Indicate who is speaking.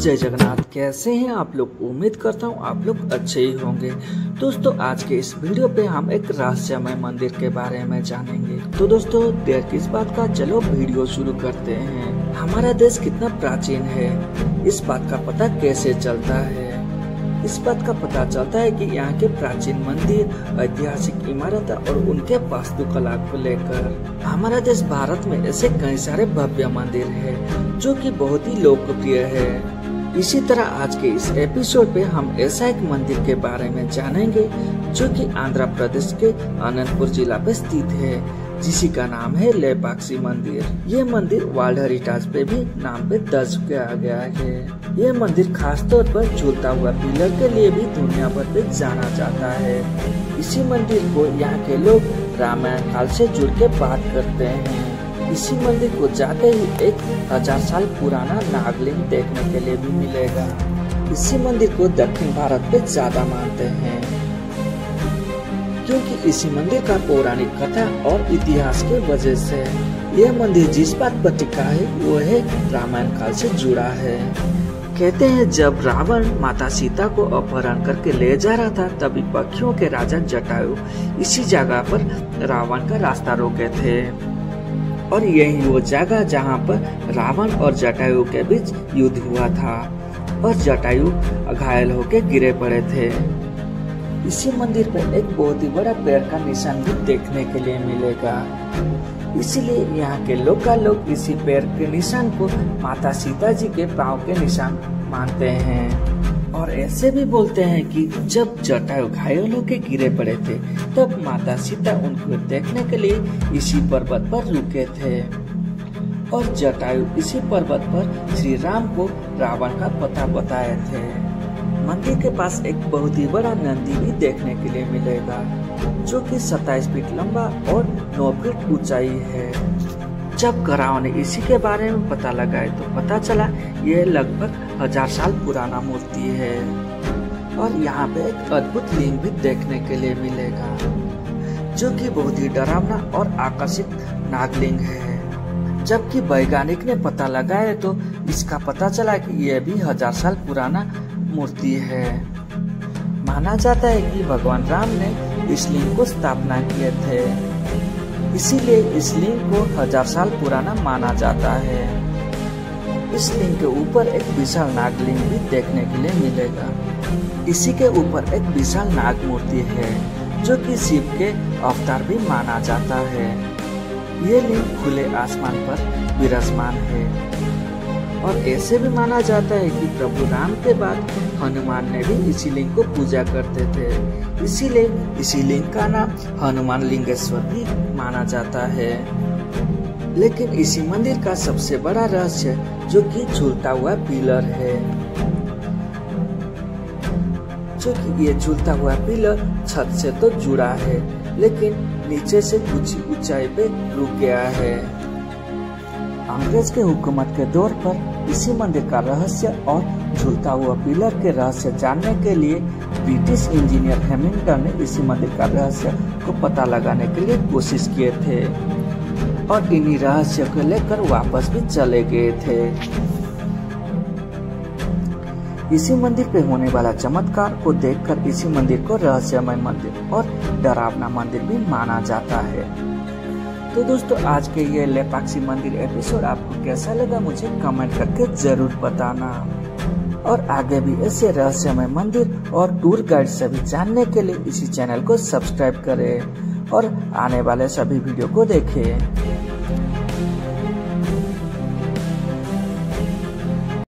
Speaker 1: जय जगन्नाथ। कैसे हैं आप लोग? उम्मीद करता हूँ आप लोग अच्छे ही होंगे। दोस्तों, आज के इस वीडियो पे हम एक रहस्यमय मंदिर के बारे में जानेंगे। तो दोस्तों, देर किस बात का? चलो वीडियो शुरू करते हैं। हमारा देश कितना प्राचीन है। इस बात का पता कैसे चलता है? इस बात का पता चलता है कि यहाँ के प्राचीन मंदिर, ऐतिहासिक इमारत और उनके वास्तुकला को लेकर। हमारा देश भारत में ऐसे कई सारे भव्य मंदिर है, जो कि बहुत ही लोकप्रिय है। इसी तरह आज के इस एपिसोड पे हम ऐसा एक मंदिर के बारे में जानेंगे, जो कि आंध्र प्रदेश के अनंतपुर जिला पे स्थित है, जिसी का नाम है लेपाक्षी मंदिर। ये मंदिर वर्ल्ड हेरिटेज पे भी नाम पे दर्ज किया गया है। ये मंदिर खास तौर पर झूलता हुआ पिलर के लिए भी दुनिया भर में जाना जाता है। इसी मंदिर को यहाँ के लोग रामायण काल से जुड़ के बात करते हैं। इसी मंदिर को जाते ही एक हज़ार साल पुराना नागलिंग देखने के लिए भी मिलेगा। इसी मंदिर को दक्षिण भारत में ज़्यादा मानते हैं। क्योंकि इसी मंदिर का पौराणिक कथा और इतिहास के वजह से यह मंदिर जिस बात पर टिका है, वो है रामायण काल से जुड़ा है। कहते हैं, जब रावण माता सीता को अपहरण करके ले जा रहा था, तभी पक्षियों के राजा जटायु इसी जगह पर रावण का रास्ता रोके थे। और यही वो जगह जहाँ पर रावण और जटायु के बीच युद्ध हुआ था और जटायु घायल होकर गिरे पड़े थे। इसी मंदिर पर एक बहुत ही बड़ा पेड़ का निशान भी देखने के लिए मिलेगा। इसलिए यहाँ के का लोग इसी पेड़ के निशान को माता सीता जी के पाँव के निशान मानते हैं। और ऐसे भी बोलते हैं कि जब जटायु घायल होकर गिरे पड़े थे, तब माता सीता उनको देखने के लिए इसी पर्वत पर रुके थे। और जटायु इसी पर्वत पर श्री राम को रावण का पता बताए थे। मंदिर के पास एक बहुत ही बड़ा नंदी भी देखने के लिए मिलेगा, जो कि 27 फीट लंबा और 9 फीट ऊंचाई है। जब कराओ ने इसी के बारे में पता लगाए तो पता चला यह लगभग हज़ार साल पुराना मूर्ति है। और यहाँ पे एक अद्भुत लिंग भी देखने के लिए मिलेगा, जो कि बहुत ही डरावना और आकर्षित नागलिंग है। जबकि वैज्ञानिक ने पता लगाया तो इसका पता चला कि यह भी हज़ार साल पुराना मूर्ति है। माना जाता है कि भगवान राम ने इस लिंग को स्थापना किए थे। इसीलिए इस लिंग को हज़ार साल पुराना माना जाता है। इस लिंग के ऊपर एक विशाल नागलिंग भी देखने के लिए मिलेगा। इसी के ऊपर एक विशाल नाग मूर्ति है, जो कि शिव के अवतार भी माना जाता है। ये लिंग खुले आसमान पर विराजमान है। और ऐसे भी माना जाता है कि प्रभु राम के बाद हनुमान ने भी इसी लिंग को पूजा करते थे। इसीलिए इसी लिंग का नाम हनुमान लिंगेश्वर भी माना जाता है। लेकिन इसी मंदिर का सबसे बड़ा रहस्य, जो कि झूलता हुआ पिलर है। जो कि ये झूलता हुआ पिलर छत से तो जुड़ा है, लेकिन नीचे से कुछ ऊंचाई पे रुक गया है। अंग्रेज़ के हुकूमत के दौर पर इसी मंदिर का रहस्य और झूलता हुआ पिलर के रहस्य जानने के लिए ब्रिटिश इंजीनियर हेमिंगटन ने इसी मंदिर का रहस्य को पता लगाने के लिए कोशिश किए थे और इन्हीं रहस्य को लेकर वापस भी चले गए थे। इसी मंदिर पे होने वाला चमत्कार को देखकर इसी मंदिर को रहस्यमय मंदिर और डरावना मंदिर भी माना जाता है। तो दोस्तों, आज के ये लेपाक्षी मंदिर एपिसोड आपको कैसा लगा मुझे कमेंट करके ज़रूर बताना। और आगे भी ऐसे रहस्यमय मंदिर और टूर गाइड सभी जानने के लिए इसी चैनल को सब्सक्राइब करें और आने वाले सभी वीडियो को देखें।